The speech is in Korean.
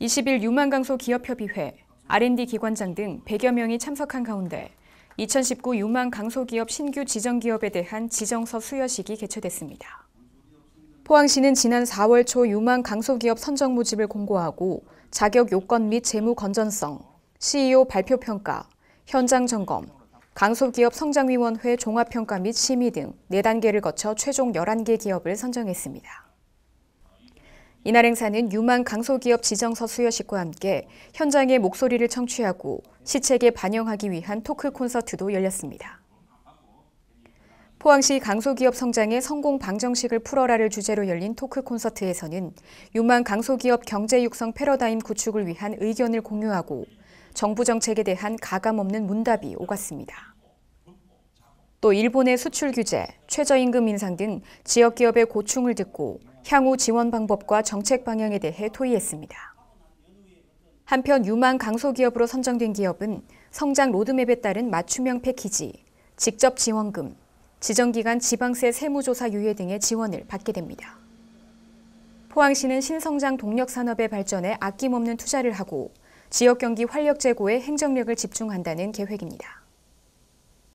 20일 유망강소 기업협의회, R&D 기관장 등 100여 명이 참석한 가운데 2019 유망강소기업 신규 지정기업에 대한 지정서 수여식이 개최됐습니다. 포항시는 지난 4월 초 유망강소기업 선정 모집을 공고하고 자격 요건 및 재무 건전성, CEO 발표 평가, 현장 점검, 강소기업 성장위원회 종합평가 및 심의 등 4단계를 거쳐 최종 11개 기업을 선정했습니다. 이날 행사는 유망 강소기업 지정서 수여식과 함께 현장의 목소리를 청취하고 시책에 반영하기 위한 토크 콘서트도 열렸습니다. 포항시 강소기업 성장의 성공 방정식을 풀어라를 주제로 열린 토크 콘서트에서는 유망 강소기업 경제 육성 패러다임 구축을 위한 의견을 공유하고 정부 정책에 대한 가감 없는 문답이 오갔습니다. 또 일본의 수출 규제, 최저임금 인상 등 지역 기업의 고충을 듣고 향후 지원 방법과 정책 방향에 대해 토의했습니다. 한편 유망 강소기업으로 선정된 기업은 성장 로드맵에 따른 맞춤형 패키지, 직접 지원금, 지정기간 지방세 세무조사 유예 등의 지원을 받게 됩니다. 포항시는 신성장 동력 산업의 발전에 아낌없는 투자를 하고 지역 경기 활력 제고에 행정력을 집중한다는 계획입니다.